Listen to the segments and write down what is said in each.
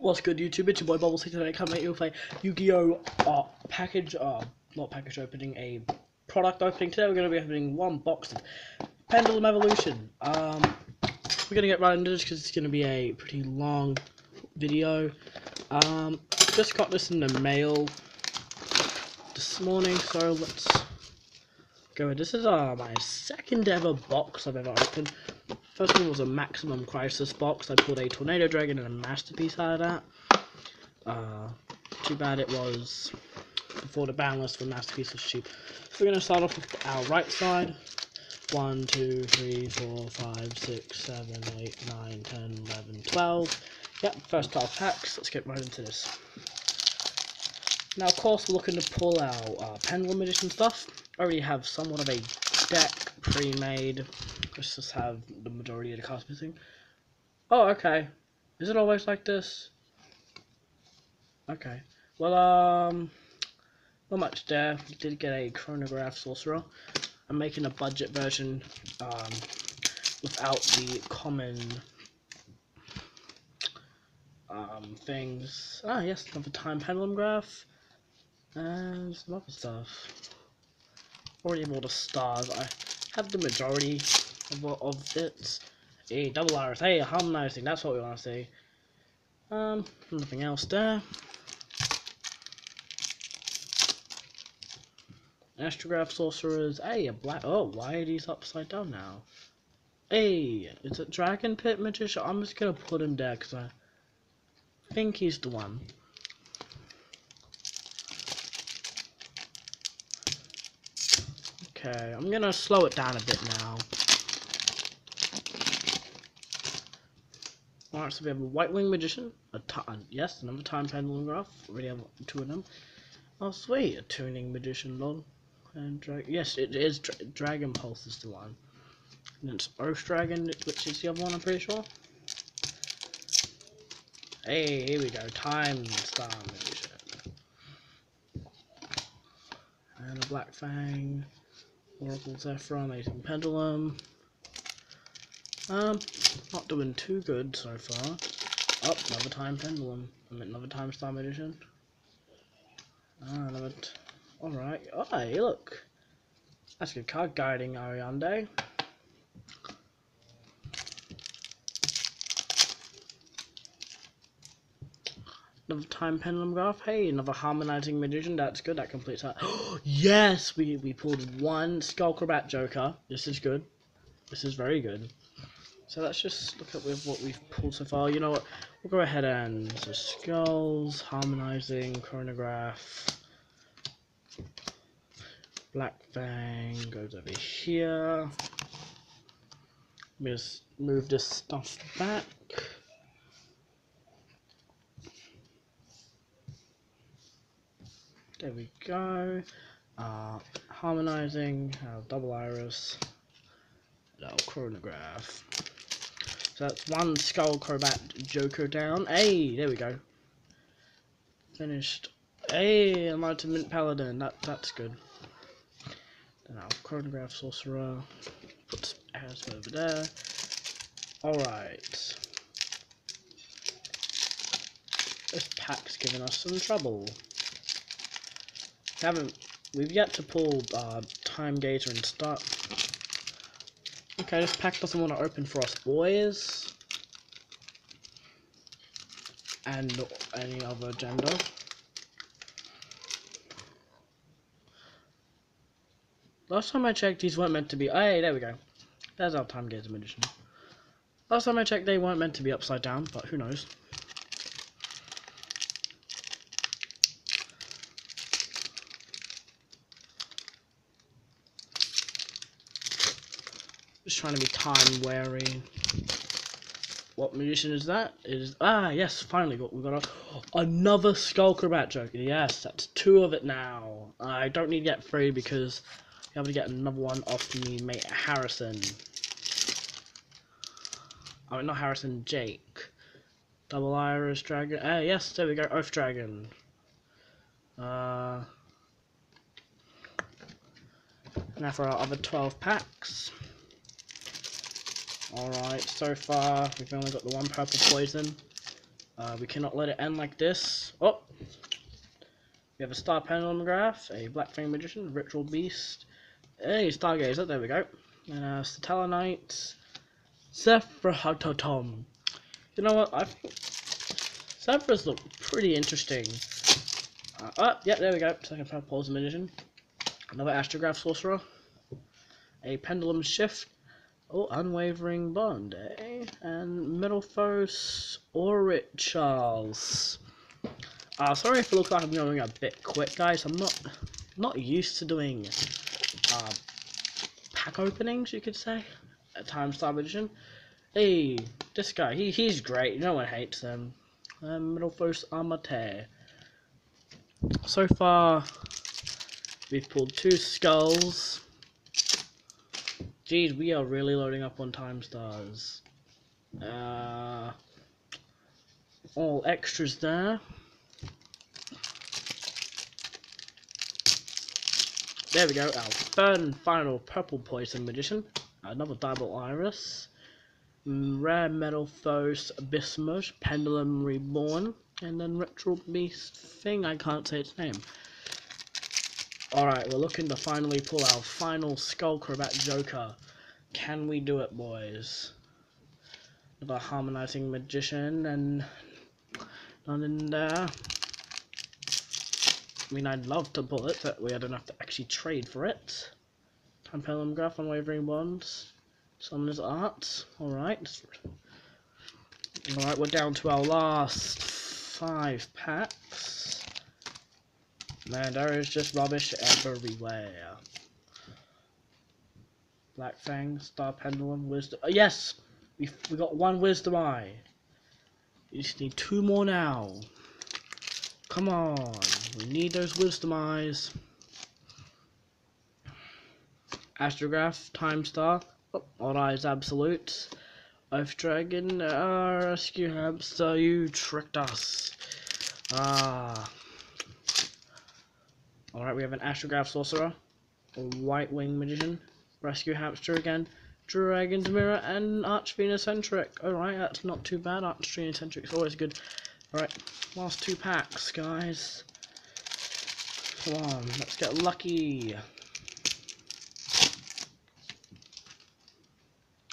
What's good, YouTube? It's your boy Bubbles here today. Coming at you with a Yu-Gi-Oh! Uh, package, uh, not package opening, a product opening. Today we're going to be opening one box of Pendulum Evolution. Um, we're going to get right into this because it's going to be a pretty long video. Um, just got this in the mail this morning, so let's go. This is uh, my second ever box I've ever opened. First one was a Maximum Crisis box. I pulled a Tornado Dragon and a Masterpiece out of that. Uh, too bad it was before the ban list for Masterpiece was cheap. So we're going to start off with our right side. 1, 2, 3, 4, 5, 6, 7, 8, 9, 10, 11, 12. Yep, first 12 packs. Let's get right into this. Now, of course, we're looking to pull our uh, Pendulum Edition stuff. I already have somewhat of a deck pre-made. Let's just have the majority of the cards missing. Oh, okay. Is it always like this? Okay. Well, um, not much there. We did get a chronograph sorcerer. I'm making a budget version um, without the common um, things. Ah, yes, another time pendulum graph and some other stuff. Already all the stars. I have the majority of, of it. A double iris. Hey, harmonizing. That's what we want to see. Um, nothing else there. Astrograph sorcerers. Hey, a black. Oh, why are these upside down now? Hey, it's a dragon pit magician. I'm just gonna put him there because I think he's the one. Okay, I'm gonna slow it down a bit now. Alright, so we have a White Wing Magician, a ton, uh, yes, another Time Pendulum Graph, already have two of them. Oh sweet, a Tuning Magician, lol. And dra yes, it is dra Dragon Pulse is the one. And it's Earth Dragon, which is the other one, I'm pretty sure. Hey, here we go, Time Star Magician. And a Black Fang. Oracle Zephyr, Amazing Pendulum. Um, not doing too good so far. Oh, another time Pendulum. I mean, another time Star Magician. Ah, another. Alright. Oh, hey, look. That's a good card. Guiding Ariadne. Another time pendulum graph. Hey, another harmonizing magician. That's good. That completes that. yes, we we pulled one Skullcrobat Joker. This is good. This is very good. So let's just look at with what we've pulled so far. You know what? We'll go ahead and so skulls, harmonizing, chronograph, black fang goes over here. Let me Just move this stuff back. There we go. Uh, harmonizing, our double iris, our chronograph. So that's one Skullcrobat Joker down. Hey, there we go. Finished. Hey, Enlightenment Paladin. That that's good. Then our chronograph sorcerer. Put as over there. Alright. This pack's giving us some trouble haven't we've yet to pull uh, time gazer and start okay this pack doesn't want to open for us boys. And any other gender last time I checked these weren't meant to be hey there we go. There's our time gazer magician. Last time I checked they weren't meant to be upside down but who knows Just trying to be time wary. What magician is that? It is ah yes, finally got we got a, another Skullcrobat Joker. Yes, that's two of it now. I don't need to get three because have to get another one off me mate Harrison. Oh not Harrison, Jake. Double Iris Dragon. Ah yes, there we go, Earth Dragon. Uh now for our other 12 packs. Alright, so far we've only got the one purple poison. Uh, we cannot let it end like this. Oh! We have a Star Pendulum Graph, a Black Fang Magician, Ritual Beast, a Stargazer, there we go. And a Statella Knight, You know what, I think Sephiroths look pretty interesting. Uh, oh, yeah, there we go. Second purple Poison Magician. Another Astrograph Sorcerer. A Pendulum Shift. Oh, Unwavering Bond, eh? And Metalfoes Orit Charles. Uh, sorry if it looks like I'm going a bit quick, guys. I'm not not used to doing uh, pack openings, you could say, at Time Star Magician. Hey, this guy, he he's great. No one hates him. Um, Metalfoes Amate. So far, we've pulled two skulls. Geez, we are really loading up on time stars. Uh, all extras there. There we go, our third and final purple poison magician. Another double iris. Rare Metalfoes Abysmus, Pendulum Reborn, and then Ritual Beast thing, I can't say its name. Alright, we're looking to finally pull our final Skullcrobat Joker. Can we do it, boys? The Harmonizing Magician and none in there. I mean, I'd love to pull it, but we don't have to actually trade for it. Time Graph, Unwavering Bonds. Summoner's Art. Alright. Alright, we're down to our last five packs. Man, there is just rubbish everywhere. Black Fang, Star Pendulum, Wisdom. Uh, yes! We, we got one Wisdom Eye. You just need two more now. Come on. We need those Wisdom Eyes. Astrograph, Time Star. Oh, Odd Eyes Absolute. Oath Dragon, uh, Rescue Hamster, you tricked us. Ah. Alright, we have an Astrograph Sorcerer, a White Wing Magician, Rescue Hamster again, Dragon's Mirror, and Archfiend Eccentric. Alright, that's not too bad. Archfiend is always good. Alright, last two packs, guys. Come on, let's get lucky.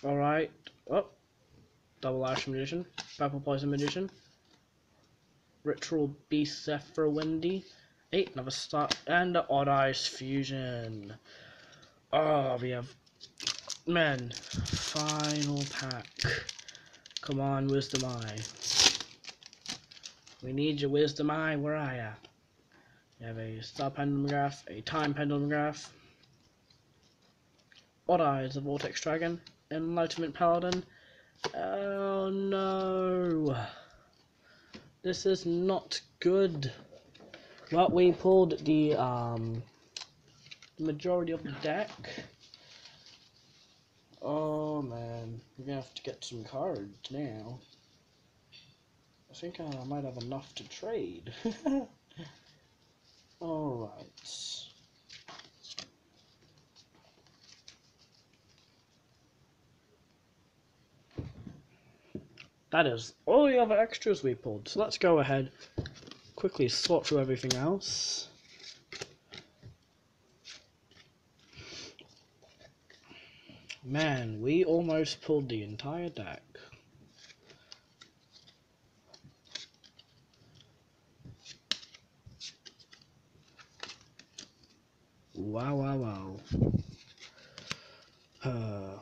Alright, oh, Double Ash Magician, Purple Poison Magician, Ritual Beast Zephyr Windy, Eight, another start, and the Odd Eyes Fusion. Oh, we have, man, final pack. Come on, Wisdom Eye. We need your Wisdom Eye, where are ya? We have a Star Pendulum Graph, a Time Pendulum Graph, Odd Eyes, the Vortex Dragon, Enlightenment Paladin. Oh no! This is not good. Well, we pulled the um, majority of the deck. Oh man, we're gonna have to get some cards now. I think I might have enough to trade. Alright. That is all the other extras we pulled. So let's go ahead quickly sort through everything else. Man, we almost pulled the entire deck. Wow, wow, wow. Uh,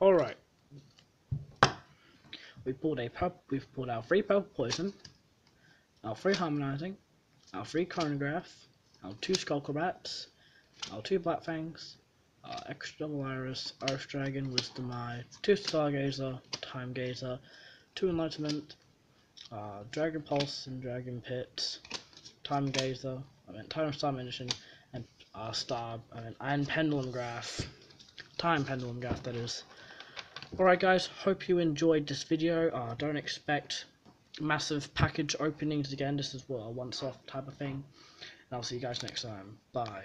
Alright. We pulled a pub we've pulled our free purple poison, our free harmonizing, our free chronograph, our two skullcrobats, our two black fangs, our extra double iris, earth dragon, wisdom eye, two stargazer, time gazer, two enlightenment, uh, dragon pulse and dragon pit, time gazer, I mean time star magician, and uh, star I mean and pendulum graph, time pendulum graph that is. Alright guys, hope you enjoyed this video. Uh, don't expect massive package openings again. This is what a once off type of thing. And I'll see you guys next time. Bye.